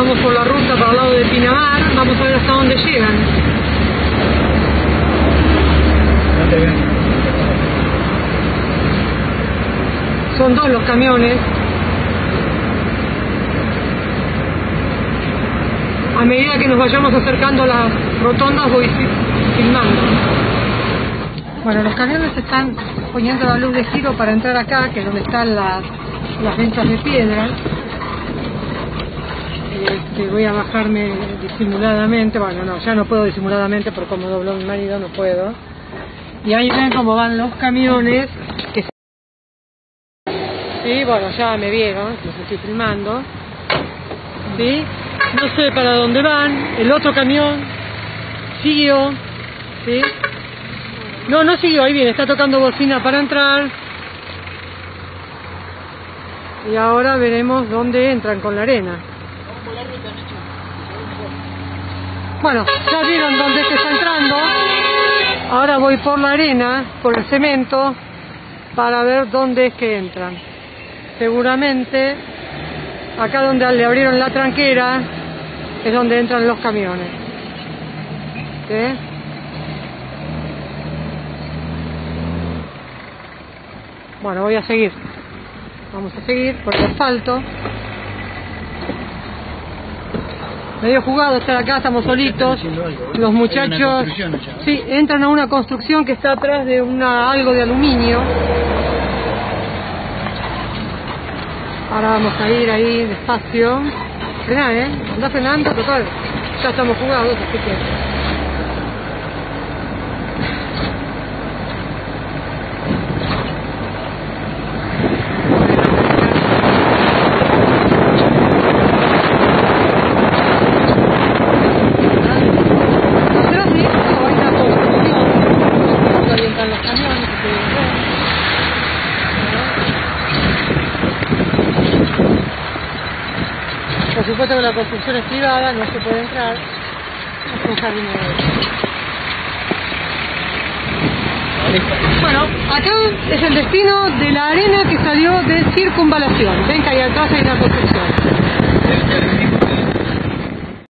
vamos por la ruta para el lado de Pinamar, vamos a ver hasta dónde llegan. Son dos los camiones. A medida que nos vayamos acercando a las rotondas voy filmando. Bueno, los camiones están poniendo la luz de giro para entrar acá, que es donde están las, las ventas de piedra. Este, voy a bajarme disimuladamente, bueno, no, ya no puedo disimuladamente porque como dobló mi marido no puedo. Y ahí ven cómo van los camiones que Sí, bueno, ya me vieron, los estoy filmando. ¿Sí? No sé para dónde van. El otro camión siguió. ¿Sí? No, no siguió, ahí viene, está tocando bocina para entrar. Y ahora veremos dónde entran con la arena. Bueno, ya vieron dónde se está entrando. Ahora voy por la arena, por el cemento, para ver dónde es que entran. Seguramente, acá donde le abrieron la tranquera, es donde entran los camiones. ¿Sí? Bueno, voy a seguir. Vamos a seguir por el asfalto. Medio jugado estar acá, estamos solitos. Los muchachos sí, entran a una construcción que está atrás de una algo de aluminio. Ahora vamos a ir ahí despacio. Frená, ¿eh? Anda frenando, total. Ya estamos jugados, así que... Atrás de esto hay una construcción, donde orientan los camiones, que se ven. Por supuesto que la construcción es privada, no se puede entrar. Es un jardín Bueno, acá es el destino de la arena que salió de circunvalación. Ven que ahí atrás hay una construcción.